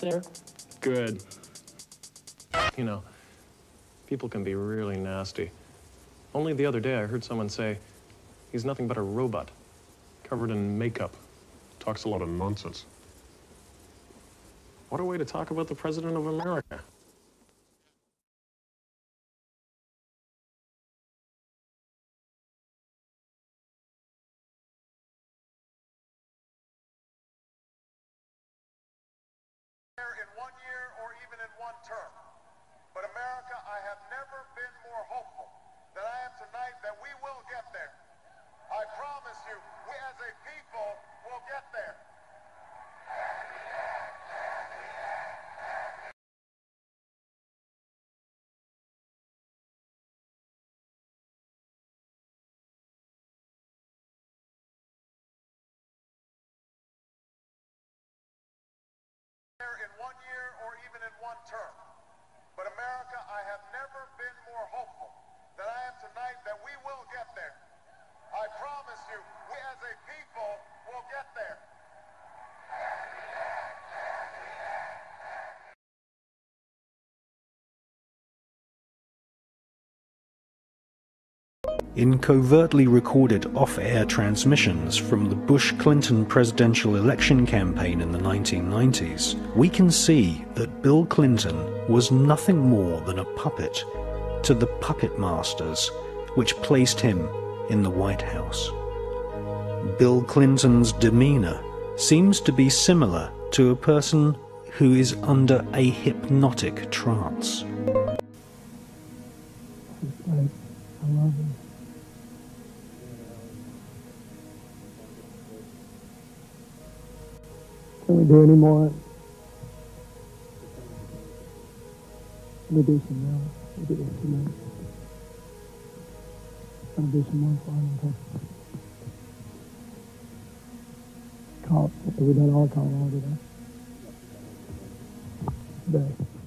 there? Good. You know, people can be really nasty. Only the other day I heard someone say, he's nothing but a robot, covered in makeup. Talks a lot of nonsense. What a way to talk about the President of America. Term. But America, I have never been more hopeful than I am tonight that we will get there. I promise you, we as a people will get there. In covertly recorded off air transmissions from the Bush Clinton presidential election campaign in the 1990s, we can see that Bill Clinton was nothing more than a puppet to the puppet masters which placed him in the White House. Bill Clinton's demeanor seems to be similar to a person who is under a hypnotic trance. I Can we do any more? We do some more. We do some more. Gonna do some more final. Call. We done all call all today. Today.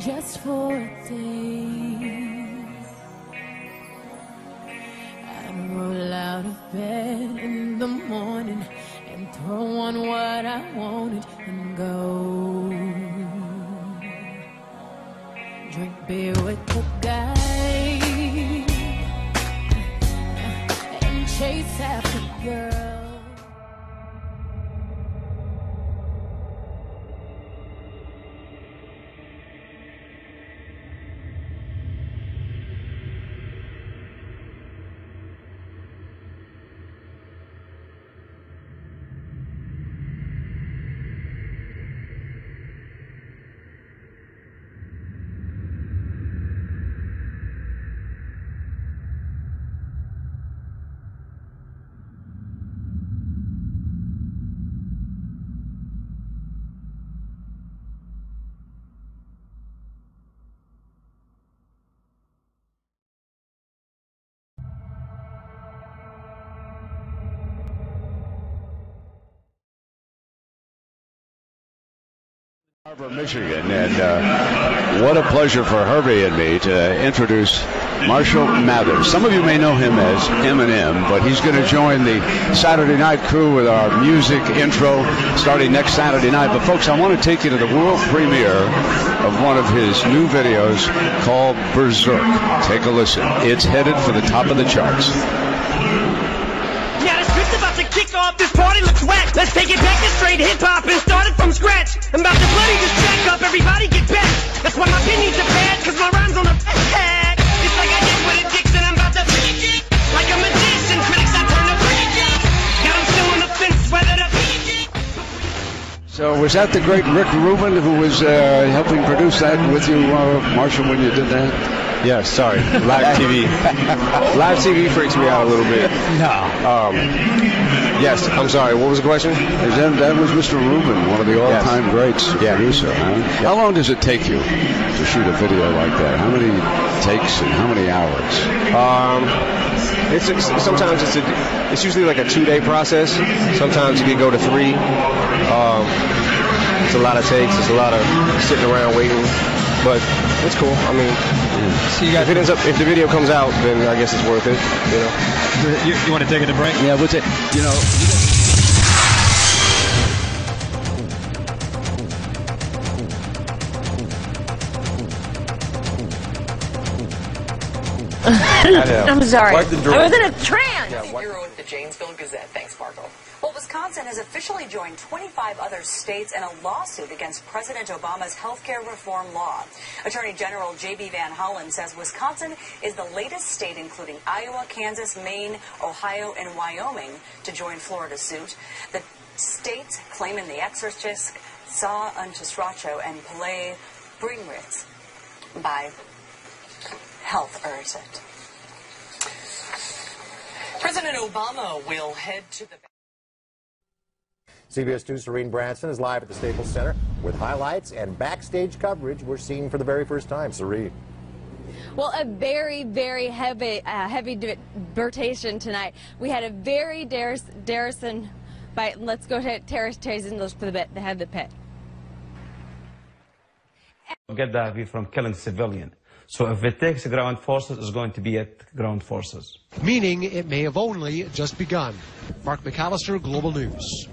Just for a day, I'd roll out of bed in the morning and throw on what I wanted and go. Drink beer with the guy and chase after girls. Harbor, Michigan, and uh, what a pleasure for Herbie and me to introduce Marshall Mathers. Some of you may know him as Eminem, but he's going to join the Saturday night crew with our music intro starting next Saturday night. But folks, I want to take you to the world premiere of one of his new videos called Berzerk. Take a listen. It's headed for the top of the charts. This party. Let's take it back to straight hip hop and start it from scratch. I'm about to bloody just check up. Everybody get back. That's why my opinions are bad. Cause my rhymes on the tag. Just like I did with Addiction. I'm about to freak it. Like a magician. Critics I turn to freak it. Got 'em still on the fence whether to peak it. So was that the great Rick Rubin who was uh, helping produce that with you, uh, Marshall, when you did that? Yeah, sorry. Live TV. Live TV freaks me out a little bit. No. Um, yes, I'm sorry. What was the question? Is that, that was Mr. Rubin, one of the all-time greats Yeah. producer. Huh? How long does it take you to shoot a video like that? How many takes and how many hours? Um, it's, it's sometimes it's a, it's usually like a two day process. Sometimes you can go to three. Um, it's a lot of takes. It's a lot of sitting around waiting, but it's cool. I mean, if it ends up, if the video comes out, then I guess it's worth it. You know. You, you want to take it a break? Yeah, what's it? You know. I'm sorry. Wipe. I was in a trance. Bureau at the Janesville Gazette. Thanks, Marco. Well, Wisconsin has officially joined 25 other states in a lawsuit against President Obama's health care reform law. Attorney General J.B. Van Hollen says Wisconsin is the latest state, including Iowa, Kansas, Maine, Ohio, and Wyoming, to join Florida's suit. The states claiming the exorcist saw unto Sracho and play Bringritz by health urgent. President Obama will head to the CBS 2's Serene Branson is live at the Staples Center with highlights and backstage coverage we're seeing for the very first time. Serene. Well, a very, very heavy, uh, heavy debatation tonight. We had a very Darris, Darrison fight. Let's go to Terrace Chase and look for the bit, the head of the pit. Gaddafi from killing civilian. So if it takes ground forces, it's going to be at ground forces. meaning it may have only just begun. Mark McAllister, Global News.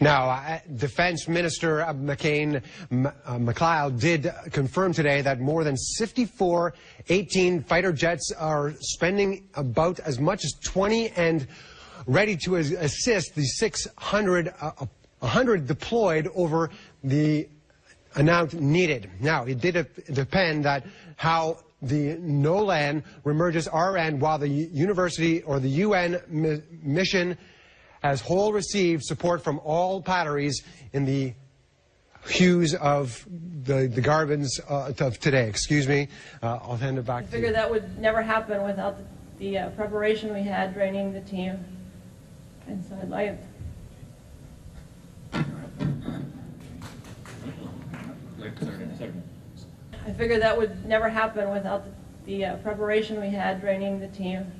Now, uh, Defense Minister uh, McCain M- uh, McLeod did confirm today that more than 54 18 fighter jets are spending about as much as 20 and ready to as- assist the 600 uh, uh, 100 deployed over the amount needed. Now, it did depend that how the NOLAN remerges RN while the university or the UN mi- mission as whole received support from all batteries in the hues of the, the Garbins uh, of today. Excuse me. Uh, I'll hand it back I you. that would never happen without the, the uh, preparation we had training the team. And so I'd like, I figured that would never happen without the, the uh, preparation we had training the team.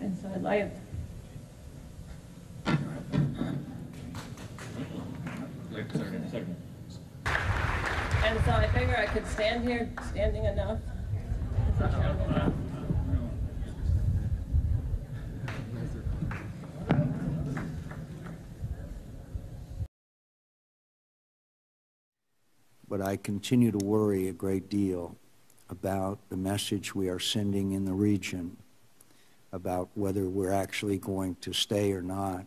And so I'd like, and so I figure I could stand here, standing enough. But I continue to worry a great deal about the message we are sending in the region about whether we're actually going to stay or not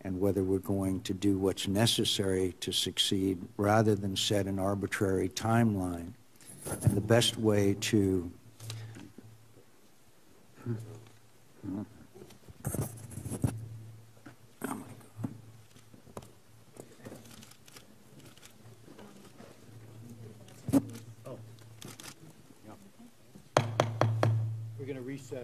and whether we're going to do what's necessary to succeed rather than set an arbitrary timeline. And the best way to We're going to reset.